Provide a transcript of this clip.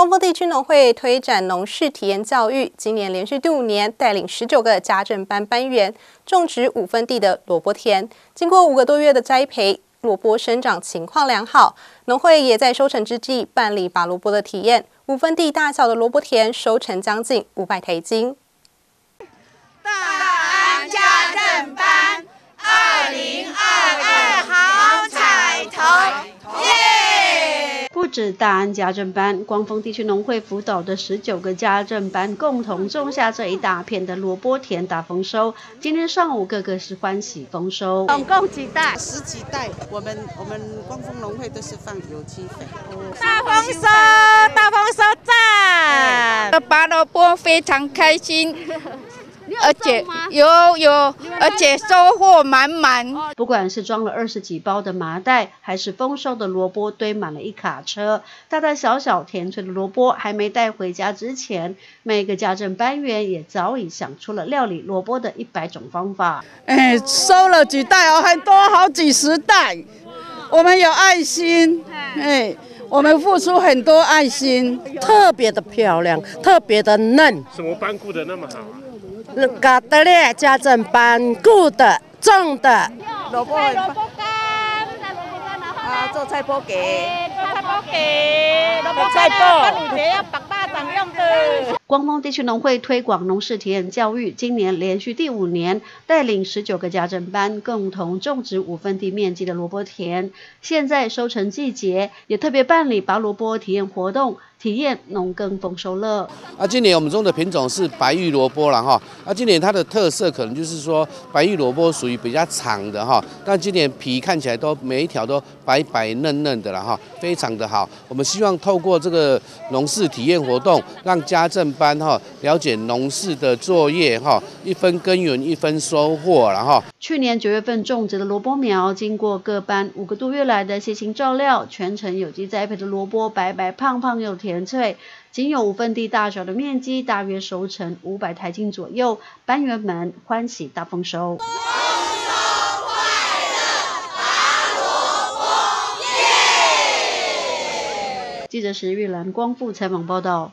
东风地区农会推展农事体验教育，今年连续第五年带领十九个家政班班员种植五分地的萝卜田。经过五个多月的栽培，萝卜生长情况良好。农会也在收成之际办理拔萝卜的体验，五分地大小的萝卜田收成将近五百台斤。大安家政班二零二二好彩头，耶！不止大安家政班，光丰地区农会辅导的十九个家政班共同种下这一大片的萝卜田，大丰收。今天上午，个个是欢喜丰收。总共几袋？十几袋。我们我们光丰农会都是放有机肥。大丰收，大丰收赞！拔萝卜非常开心。而且有有，而且收获满满。不管是装了二十几包的麻袋，还是丰收的萝卜堆满了一卡车，大大小小甜脆的萝卜还没带回家之前，每个家政班员也早已想出了料理萝卜的一百种方法。哎，收了几袋哦，很多，好几十袋。我们有爱心，哎，我们付出很多爱心，特别的漂亮，特别的嫩。什么班顾的那么好啊？那搞得嘞，家政班雇的种的。萝卜干，啊，做菜脯给，做菜脯给，萝卜菜脯，跟你要白巴掌用的。光丰地区农会推广农事体验教育，今年连续第五年带领十九个家政班共同种植五分地面积的萝卜田。现在收成季节，也特别办理拔萝卜体验活动。体验农耕丰收乐。啊，今年我们种的品种是白玉萝卜了哈。啊，今年它的特色可能就是说，白玉萝卜属于比较长的哈，但今年皮看起来都每一条都白白嫩嫩的了哈，非常的好。我们希望透过这个农事体验活动，让家政班哈了解农事的作业哈，一分耕耘一分收获了哈。去年九月份种植的萝卜苗，经过各班五个多月来的细心照料，全程有机栽培的萝卜白白胖胖又甜。脆，仅有五分地大小的面积，大约收成五百台斤左右。班员们欢喜大丰收，丰收快乐，拔萝卜！记者石玉兰光复采访报道。